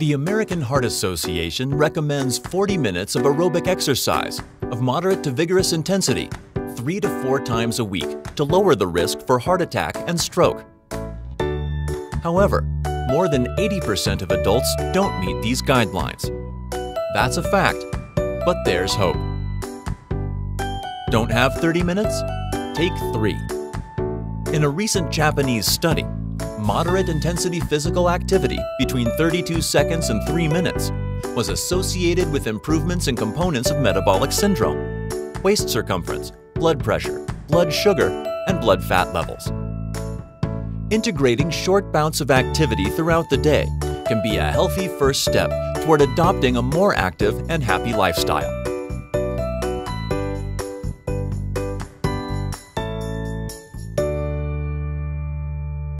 The American Heart Association recommends 40 minutes of aerobic exercise of moderate to vigorous intensity, three to four times a week to lower the risk for heart attack and stroke. However, more than 80% of adults don't meet these guidelines. That's a fact, but there's hope. Don't have 30 minutes? Take three. In a recent Japanese study, moderate intensity physical activity between 32 seconds and 3 minutes was associated with improvements in components of metabolic syndrome, waist circumference, blood pressure, blood sugar, and blood fat levels. Integrating short bouts of activity throughout the day can be a healthy first step toward adopting a more active and happy lifestyle.